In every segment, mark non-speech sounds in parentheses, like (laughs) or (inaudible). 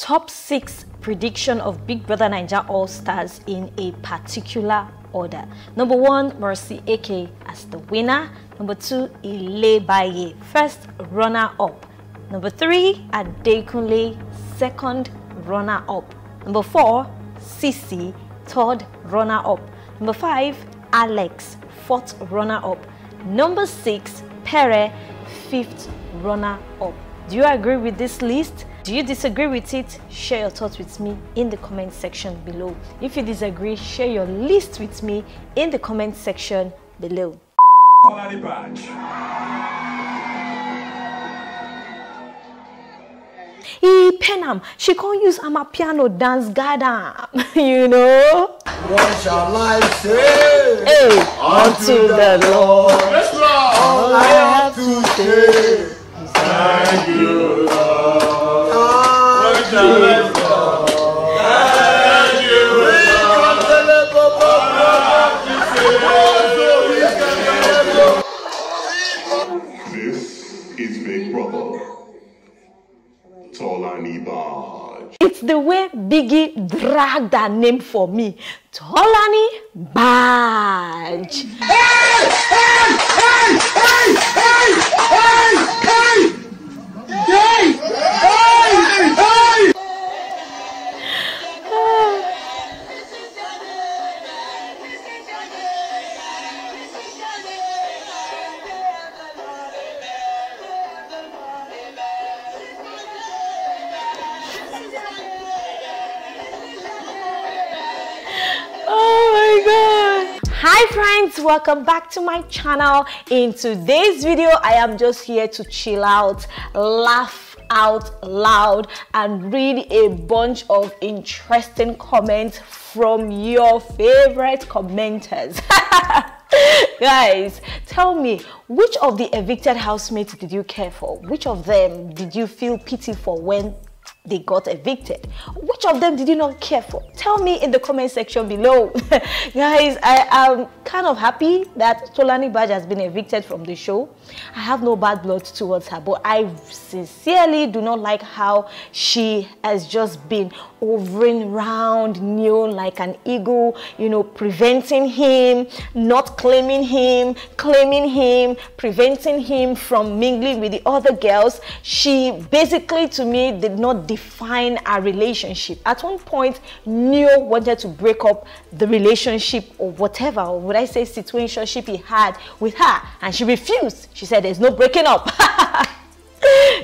top six prediction of Big Brother Naija All Stars in a particular order. Number one, Mercy Eke as the winner. Number two, Ilebaye, first runner-up. Number three, Adekunle, second runner-up. Number four, CeeC, third runner-up. Number five, Alex, fourth runner-up. Number six, Pere, fifth runner-up. Do you agree with this list? Do you disagree with it? Share your thoughts with me in the comment section below. If you disagree, share your list with me in the comment section below. He pen She can't use am piano dance gada. (laughs) you know. What shall I say? Hey, unto the Lord. All Tolani Baj. It's the way Biggie dragged that name for me. Tolani Badge. Oh Hi friends, welcome back to my channel. In today's video, I am just here to chill out, laugh out loud and read a bunch of interesting comments from your favorite commenters. (laughs) Guys, tell me, which of the evicted housemates did you care for? Which of them did you feel pity for when they got evicted. Which of them did you not care for? Tell me in the comment section below. (laughs) Guys, I am kind of happy that Tolanibaj has been evicted from the show. I have no bad blood towards her, but I sincerely do not like how she has just been hovering around Neo like an eagle, you know, preventing him, not claiming him, claiming him, preventing him from mingling with the other girls. She basically, to me, did not define our relationship. At one point, Neo wanted to break up the relationship or whatever, or would I say situationship he had with her, and she refused. She said, there's no breaking up. (laughs)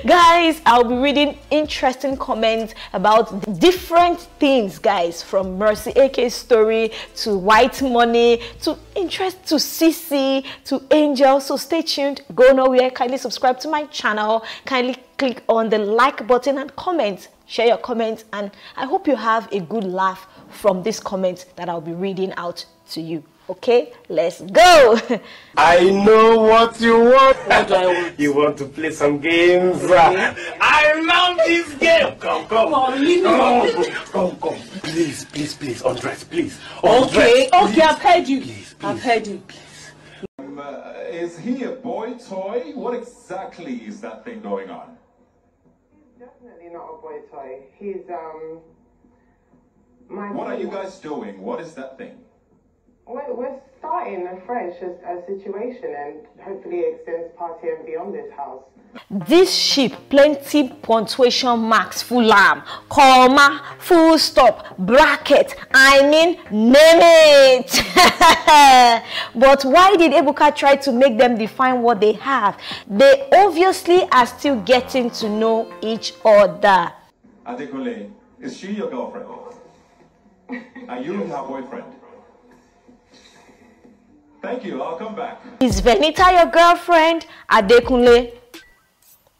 guys i'll be reading interesting comments about different things guys from Mercy Eke's story to Whitemoney to interest to CeeC to angel. So stay tuned. Go nowhere. Kindly subscribe to my channel. Kindly click on the like button and comment. Share your comments and i hope you have a good laugh from this comment that i'll be reading out to you okay let's go (laughs) I know what you want. What do I want? You want to play some games? I love this game. Come, come. on, leave me alone. Come, come, come. Please, please, please. Undress, please. Okay, Undress, okay, I've heard you. Please, I've heard you. Uh, is he a boy toy? What exactly is that thing going on? He's definitely not a boy toy. He's um my. What are you guys doing? What is that thing? We're, we're starting afresh a, a situation and hopefully it extends party and beyond this house. This ship plenty punctuation marks full arm, comma, full stop, bracket, I mean name it. (laughs) but why did Ebuka try to make them define what they have? They obviously are still getting to know each other. Adekunle, is she your girlfriend? Are you her boyfriend? Thank you, I'll come back. Is Venita your girlfriend? Adekunle.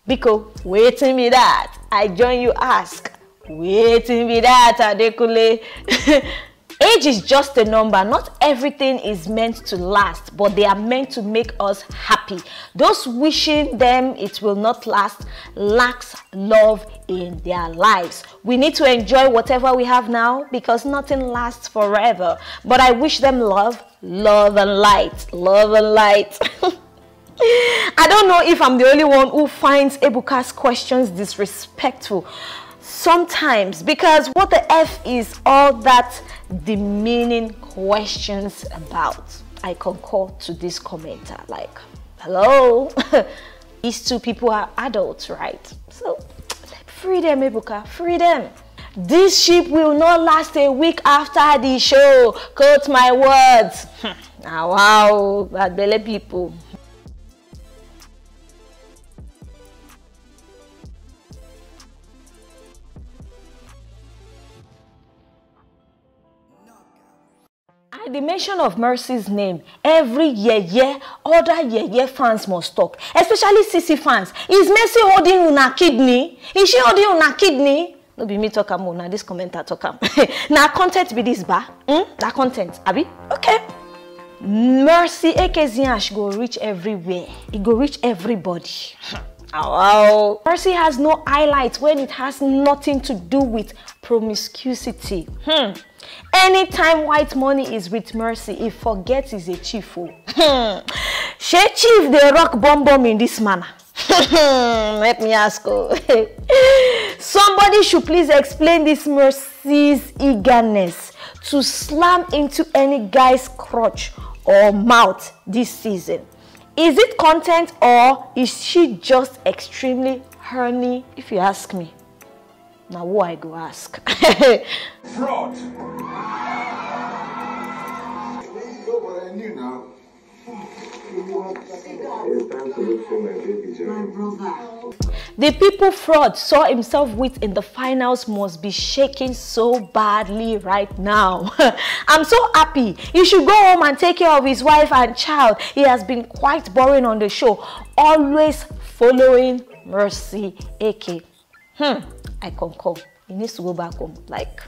Biko, waiting me that. I join you ask. Waiting me that, Adekunle. (laughs) Age is just a number. Not everything is meant to last, but they are meant to make us happy. Those wishing them it will not last lacks love in their lives. We need to enjoy whatever we have now because nothing lasts forever. But I wish them love, love and light, love and light. (laughs) I don't know if I'm the only one who finds Ebuka's questions disrespectful. Sometimes because what the F is all that demeaning questions about. I concur to this commenter like, hello, (laughs) these two people are adults, right? So free them, Ebuka, free them. This ship will not last a week after the show. Quote my words. (laughs) ah, wow, bad belly people. The mention of Mercy's name, every year, year, other year, year fans must talk, especially CC fans. Is Mercy holding una kidney? Is she holding una kidney? No be me talk am o, na this commenter talk am. (laughs) na content be this ba? Hmm? Na content, abi? Okay. Mercy Ekeziash go reach everywhere. E go reach everybody. (laughs) Oh. Mercy has no highlight when it has nothing to do with promiscuity. Hmm. Anytime Whitemoney is with Mercy, he forgets he's a chief. Oh. Hmm. She chief the rock bomb bomb in this manner. Let me ask you. (laughs) Somebody should please explain this Mercy's eagerness to slam into any guy's crotch or mouth this season. Is it content or is she just extremely horny, if you ask me? Now, who I go ask? Fraud. The people Frodd saw himself with in the finals must be shaking so badly right now. (laughs) I'm so happy. He should go home and take care of his wife and child. He has been quite boring on the show, always following Mercy Eke. Hmm, I concur. He needs to go back home. Like,